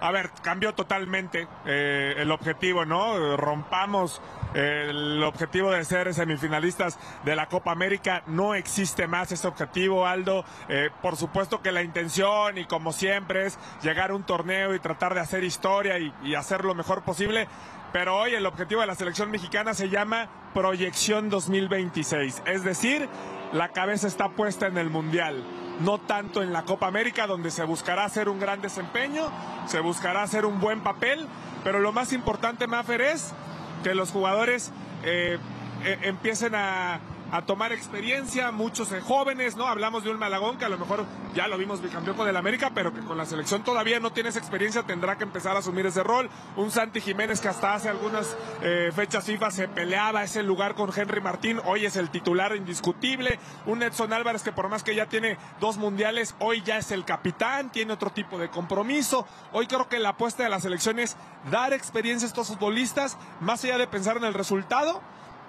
A ver, cambió totalmente eh, el objetivo, ¿no? Rompamos eh, el objetivo de ser semifinalistas de la Copa América. No existe más ese objetivo, Aldo. Eh, por supuesto que la intención y como siempre es llegar a un torneo y tratar de hacer historia y, y hacer lo mejor posible. Pero hoy el objetivo de la selección mexicana se llama Proyección 2026. Es decir, la cabeza está puesta en el Mundial, no tanto en la Copa América, donde se buscará hacer un gran desempeño, se buscará hacer un buen papel, pero lo más importante, Maffer, es que los jugadores eh, eh, empiecen a, a tomar experiencia, muchos eh, jóvenes, ¿no? Hablamos de un Malagón que a lo mejor ya lo vimos bicampeón con el América, pero que con la selección todavía no tiene esa experiencia, tendrá que empezar a asumir ese rol. Un Santi Jiménez que hasta hace algunas eh, fechas FIFA se peleaba ese lugar con Henry Martín, hoy es el titular indiscutible. Un Edson Álvarez que por más que ya tiene dos mundiales, hoy ya es el capitán, tiene otro tipo de compromiso. Hoy creo que la apuesta de la selección es dar experiencia a estos futbolistas, más allá de pensar en el resultado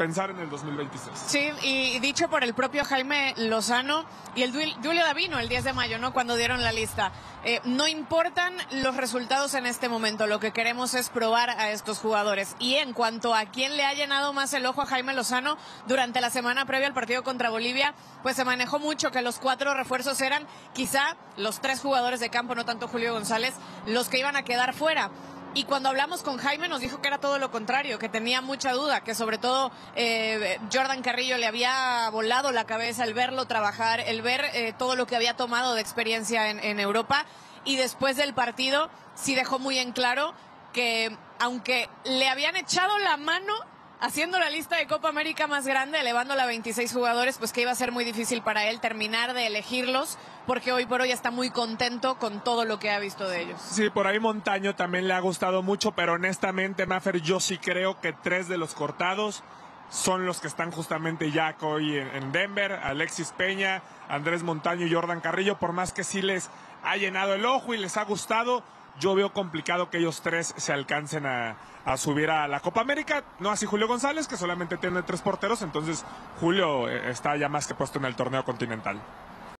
pensar en el 2026. Sí, y dicho por el propio Jaime Lozano y el Julio Davino el 10 de mayo, ¿no? Cuando dieron la lista. Eh, no importan los resultados en este momento, lo que queremos es probar a estos jugadores. Y en cuanto a quién le ha llenado más el ojo a Jaime Lozano durante la semana previa al partido contra Bolivia, pues se manejó mucho que los cuatro refuerzos eran quizá los tres jugadores de campo, no tanto Julio González, los que iban a quedar fuera. Y cuando hablamos con Jaime nos dijo que era todo lo contrario, que tenía mucha duda, que sobre todo eh, Jordan Carrillo le había volado la cabeza el verlo trabajar, el ver eh, todo lo que había tomado de experiencia en, en Europa. Y después del partido sí dejó muy en claro que aunque le habían echado la mano haciendo la lista de Copa América más grande, elevándola a 26 jugadores, pues que iba a ser muy difícil para él terminar de elegirlos, porque hoy por hoy está muy contento con todo lo que ha visto de ellos. Sí, por ahí Montaño también le ha gustado mucho, pero honestamente, Maffer, yo sí creo que tres de los cortados son los que están justamente ya hoy en Denver, Alexis Peña, Andrés Montaño y Jordan Carrillo, por más que sí les ha llenado el ojo y les ha gustado, yo veo complicado que ellos tres se alcancen a, a, subir a la Copa América. No así Julio González, que solamente tiene tres porteros, entonces Julio eh, está ya más que puesto en el torneo continental.